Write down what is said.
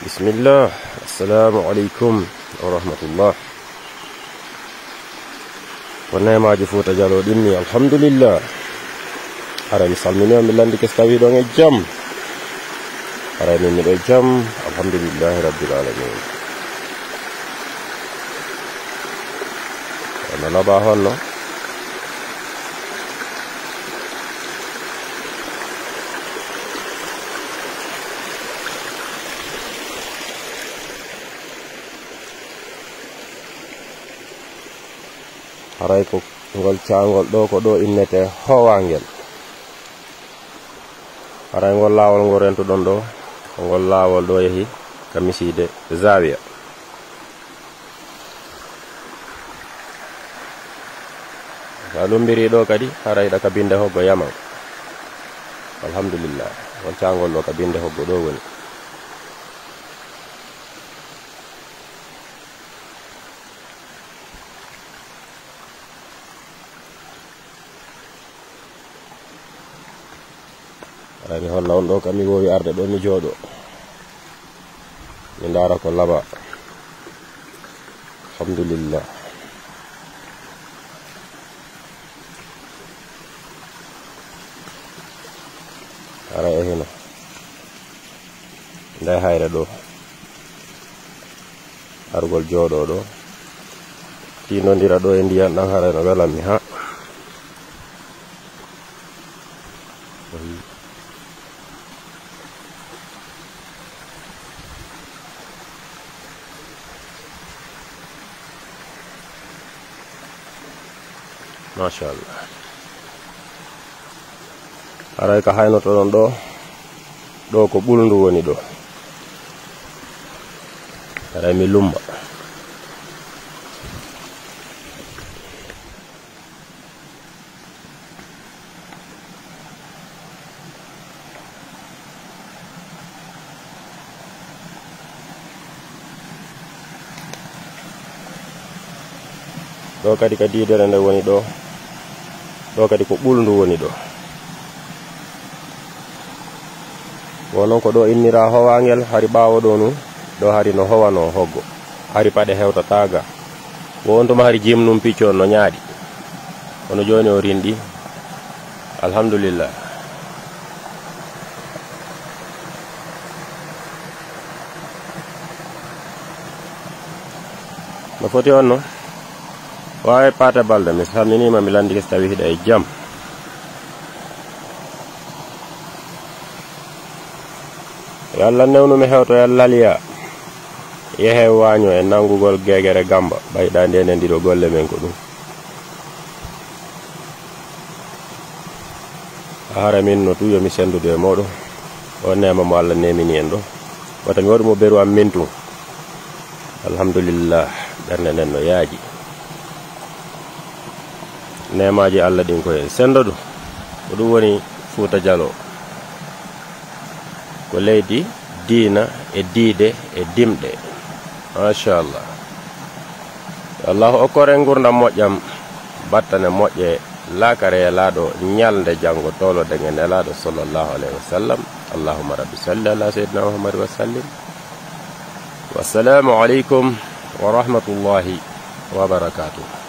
بسم الله. السلام عليكم ورحمة الله. ونعم عجفو تجالو ديني. الحمد لله. أرامي سلمني من لاندي كستاوي دون الجم. أرامي من الجم. الحمد لله رب العالمين. أنا لا بأهون haray ko ngol cangol ɗo ko ɗo innete howangel haray ngol lawol ngo rentuɗon ɗo ko ngol lawol ɗo yeehi ka misiide zawiya sa lumbiri ɗo kadi haray ɗa ka binde hoggo yaman alhamdulillah ngol cangol ɗo ka binde hoggo ɗo woni. Mi holla on ɗo kam mi wowi arde ɗo mi jooɗo. Mi ndara ko laɓa alhamdulillah. Ara e hino nda hayre ɗo. Argol jooɗo ɗo. Tinodira ɗo e ndiyan ɗan haray no welanmi ha machallah aray ka haynoto ɗon ɗo ɗo ko ɓulndu woni ɗo aray mi lumba ɗo kadi ka didere nde woni ɗo ɗo kadi ko ɓulndu woni ɗo wonon ko ɗo innira howangel hari ɓawo ɗo nu ɗo hari no howano hoggo hari paɗe hewtataga wontuma hari jimnum picco on no ñaaɗi kono joni o rinɗi alhamdulillah. No foti on balde mi salminima mi landi so tawi hiɗa e jam yo allah newnumi hewto e laliya yehe waño e nangugol gegere gamba. Ɓayɗa ndene ndiɗo golle men ko ɗum hara min no tuyomi sendude e moɗo o nema mo allah nemini en ɗo wata mi waɗumo beru am min tum alhamdulillah. Ɓernde nden no yaaji nemaji allah ɗin koye sendo ɗum ko ɗum woni fouta dialo ko leydi diina e diide e dimɗe machallah allahu okkore gurdam moƴƴam. Battane moƴƴe lakare e laaɗo ñalde janggo tolode nge nelaɗo sallllahu alayhi wa sallam. Allahuma rabbi salli ala seydina muhammadi wa sallim. Wassalamu aleykum wa rahmatullahi wa